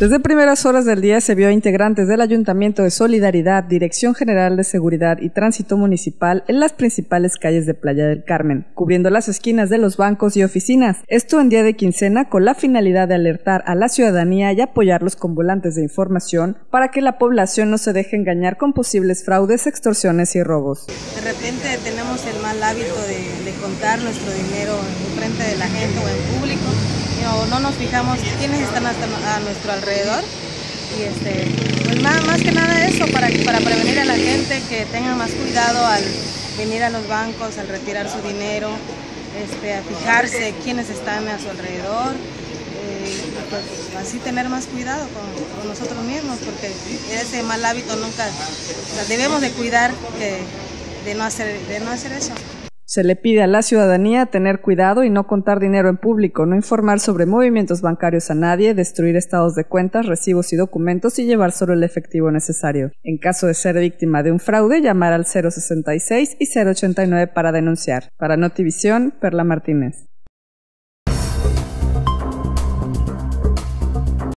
Desde primeras horas del día se vio a integrantes del Ayuntamiento de Solidaridad, Dirección General de Seguridad y Tránsito Municipal en las principales calles de Playa del Carmen, cubriendo las esquinas de los bancos y oficinas. Esto en día de quincena con la finalidad de alertar a la ciudadanía y apoyarlos con volantes de información para que la población no se deje engañar con posibles fraudes, extorsiones y robos. De repente tenemos el mal hábito de, contar nuestro dinero en frente de la gente o en público no, no nos fijamos quiénes están a nuestro alrededor. Y este, pues más, que nada eso, para, para prevenir a la gente que tenga más cuidado al venir a los bancos, al retirar su dinero, este, a fijarse quiénes están a su alrededor. Eh, pues así tener más cuidado con, nosotros mismos, porque ese mal hábito nunca, debemos de cuidar de, no hacer, de no hacer eso. Se le pide a la ciudadanía tener cuidado y no contar dinero en público, no informar sobre movimientos bancarios a nadie, destruir estados de cuentas, recibos y documentos y llevar solo el efectivo necesario. En caso de ser víctima de un fraude, llamar al 066 y 089 para denunciar. Para Notivisión, Perla Martínez.